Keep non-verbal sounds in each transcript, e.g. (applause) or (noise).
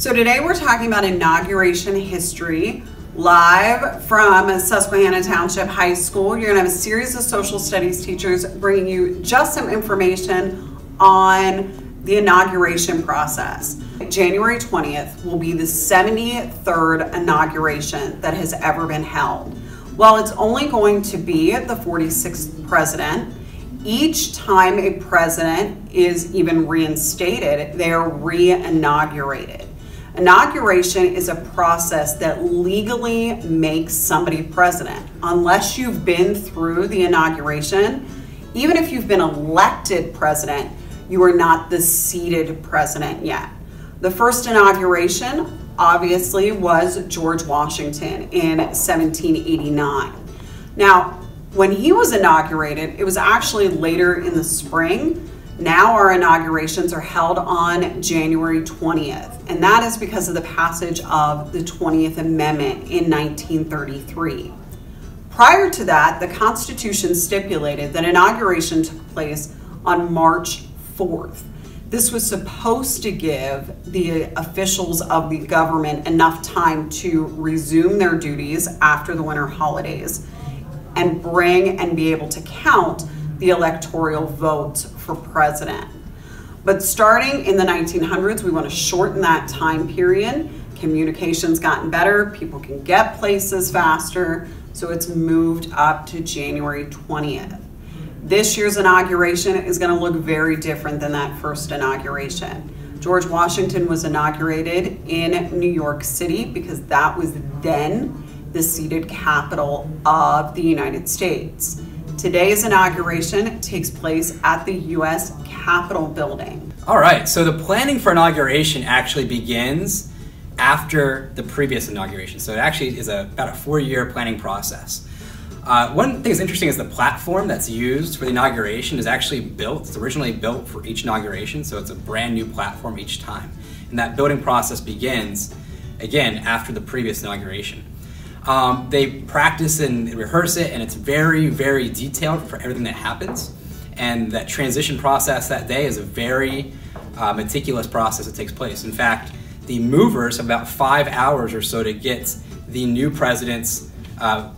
So today we're talking about inauguration history live from Susquehanna Township High School. You're gonna have a series of social studies teachers bringing you just some information on the inauguration process. January 20th will be the 73rd inauguration that has ever been held. While it's only going to be the 46th president, each time a president is even reinstated, they are re inaugurated. Inauguration is a process that legally makes somebody president. Unless you've been through the inauguration, even if you've been elected president, you are not the seated president yet. The first inauguration, obviously, was George Washington in 1789. Now, when he was inaugurated, it was actually later in the spring. Now our inaugurations are held on January 20th, and that is because of the passage of the 20th Amendment in 1933. Prior to that, the Constitution stipulated that inauguration took place on March 4th. This was supposed to give the officials of the government enough time to resume their duties after the winter holidays and bring and be able to count the electoral votes for president. But starting in the 1900s, we want to shorten that time period. Communication's gotten better, people can get places faster, so it's moved up to January 20th. This year's inauguration is going to look very different than that first inauguration. George Washington was inaugurated in New York City because that was then the seated capital of the United States. Today's inauguration takes place at the U.S. Capitol building. All right, so the planning for inauguration actually begins after the previous inauguration. So it actually is a, about a four-year planning process. Uh, one thing that's interesting is the platform that's used for the inauguration is actually built. It's originally built for each inauguration, so it's a brand new platform each time. And that building process begins, again, after the previous inauguration. Um, they practice and rehearse it, and it's very, very detailed for everything that happens. And that transition process that day is a very uh, meticulous process that takes place. In fact, the movers have about five hours or so to get the new president's, uh,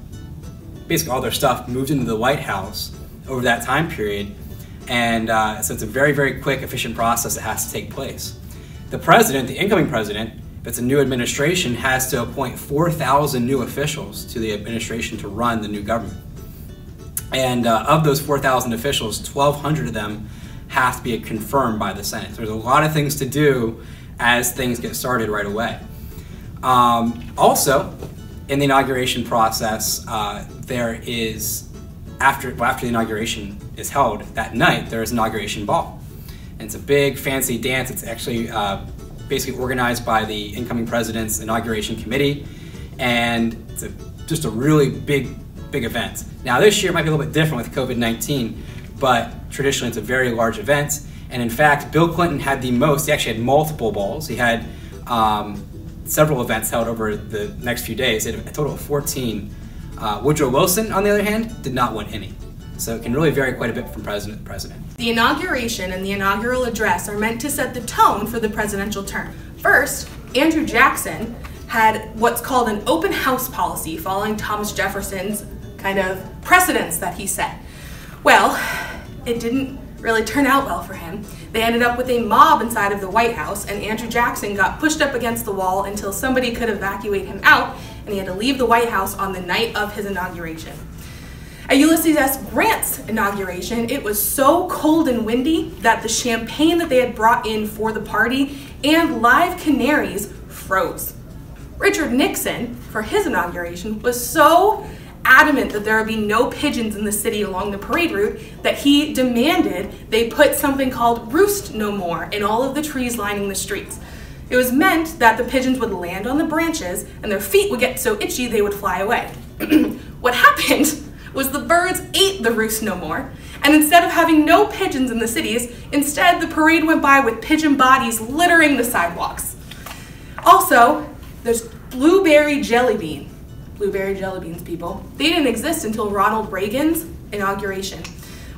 basically all their stuff moved into the White House over that time period. And uh, so it's a very, very quick, efficient process that has to take place. The president, the incoming president, if it's a new administration, has to appoint 4,000 new officials to the administration to run the new government. And uh, of those 4,000 officials, 1,200 of them have to be confirmed by the Senate. So there's a lot of things to do as things get started right away. Um, also, in the inauguration process, uh, there is after well, after the inauguration is held that night, there is an inauguration ball. And it's a big fancy dance. It's actually uh, basically organized by the incoming president's inauguration committee, and it's a, just a really big, big event. Now this year might be a little bit different with COVID-19, but traditionally it's a very large event. And in fact, Bill Clinton had the most, he actually had multiple balls. He had um, several events held over the next few days. He had a total of 14. Uh, Woodrow Wilson, on the other hand, did not win any. So it can really vary quite a bit from president to president. The inauguration and the inaugural address are meant to set the tone for the presidential term. First, Andrew Jackson had what's called an open house policy following Thomas Jefferson's kind of precedents that he set. Well, it didn't really turn out well for him. They ended up with a mob inside of the White House, and Andrew Jackson got pushed up against the wall until somebody could evacuate him out, and he had to leave the White House on the night of his inauguration. At Ulysses S. Grant's inauguration, it was so cold and windy that the champagne that they had brought in for the party and live canaries froze. Richard Nixon, for his inauguration, was so adamant that there would be no pigeons in the city along the parade route that he demanded they put something called roost no more in all of the trees lining the streets. It was meant that the pigeons would land on the branches and their feet would get so itchy they would fly away. (clears throat) what happened was the birds ate the roost no more, and instead of having no pigeons in the cities, instead the parade went by with pigeon bodies littering the sidewalks. Also, there's blueberry jelly bean. Blueberry jelly beans, people. They didn't exist until Ronald Reagan's inauguration.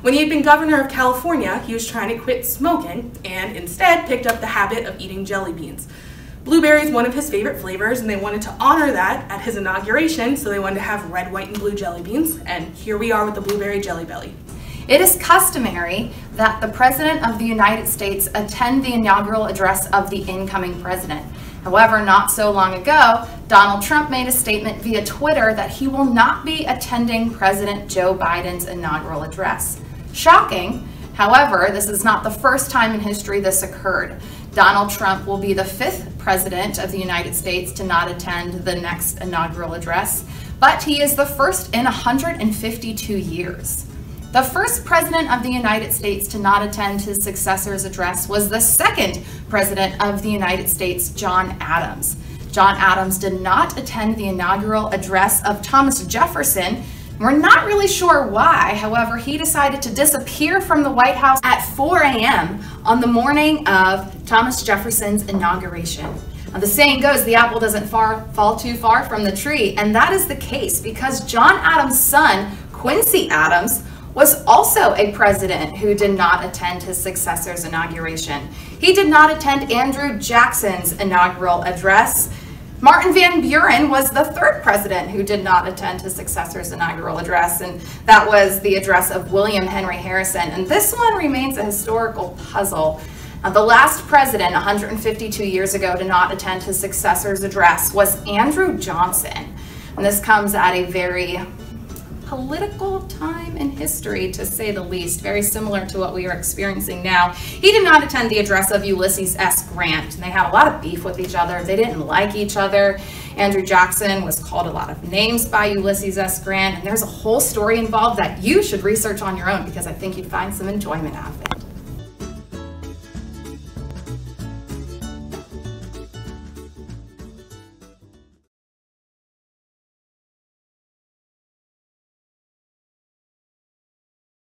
When he had been governor of California, he was trying to quit smoking and instead picked up the habit of eating jelly beans. Blueberry is one of his favorite flavors, and they wanted to honor that at his inauguration, so they wanted to have red, white, and blue jelly beans. And here we are with the blueberry jelly belly. It is customary that the President of the United States attend the inaugural address of the incoming president. However, not so long ago, Donald Trump made a statement via Twitter that he will not be attending President Joe Biden's inaugural address. Shocking. However, this is not the first time in history this occurred. Donald Trump will be the fifth president of the United States to not attend the next inaugural address, but he is the first in 152 years. The first president of the United States to not attend his successor's address was the second president of the United States, John Adams. John Adams did not attend the inaugural address of Thomas Jefferson. We're not really sure why. However, he decided to disappear from the White House at 4 a.m. on the morning of Thomas Jefferson's inauguration. Now, the saying goes, the apple doesn't far, fall too far from the tree, and that is the case because John Adams' son, Quincy Adams, was also a president who did not attend his successor's inauguration. He did not attend Andrew Jackson's inaugural address. Martin Van Buren was the third president who did not attend his successor's inaugural address, and that was the address of William Henry Harrison. And this one remains a historical puzzle. Now, the last president, 152 years ago, to not attend his successor's address was Andrew Johnson. And this comes at a very political time in history, to say the least, very similar to what we are experiencing now. He did not attend the address of Ulysses S. Grant. And they had a lot of beef with each other. They didn't like each other. Andrew Jackson was called a lot of names by Ulysses S. Grant, and there's a whole story involved that you should research on your own because I think you'd find some enjoyment out of it.